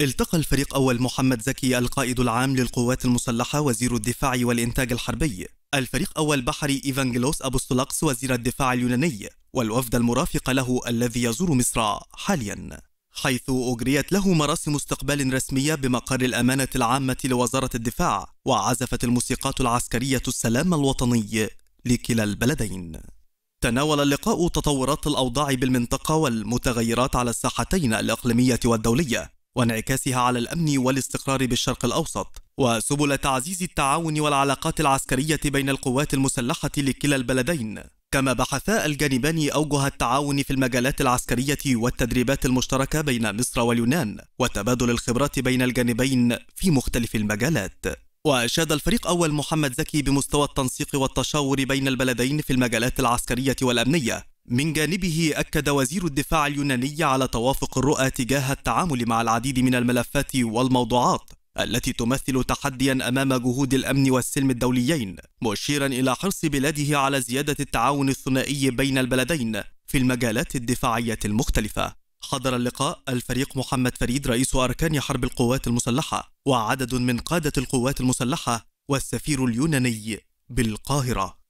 التقى الفريق أول محمد زكي القائد العام للقوات المسلحة وزير الدفاع والإنتاج الحربي. الفريق أول بحري إيفانجلوس أبوستولاكس وزير الدفاع اليوناني. والوفد المرافق له الذي يزور مصر حاليا. حيث أجريت له مراسم استقبال رسمية بمقر الأمانة العامة لوزارة الدفاع وعزفت الموسيقات العسكرية السلام الوطني لكلا البلدين. تناول اللقاء تطورات الأوضاع بالمنطقة والمتغيرات على الساحتين الإقليمية والدولية. وانعكاسها على الأمن والاستقرار بالشرق الأوسط. وسبل تعزيز التعاون والعلاقات العسكرية بين القوات المسلحة لكلا البلدين. كما بحثا الجانبان أوجه التعاون في المجالات العسكرية والتدريبات المشتركة بين مصر واليونان وتبادل الخبرات بين الجانبين في مختلف المجالات. وأشاد الفريق أول محمد زكي بمستوى التنسيق والتشاور بين البلدين في المجالات العسكرية والأمنية من جانبه أكد وزير الدفاع اليوناني على توافق الرؤى تجاه التعامل مع العديد من الملفات والموضوعات التي تمثل تحديا أمام جهود الأمن والسلم الدوليين مشيرا إلى حرص بلاده على زيادة التعاون الثنائي بين البلدين في المجالات الدفاعية المختلفة. حضر اللقاء الفريق محمد فريد رئيس أركان حرب القوات المسلحة وعدد من قادة القوات المسلحة والسفير اليوناني بالقاهرة.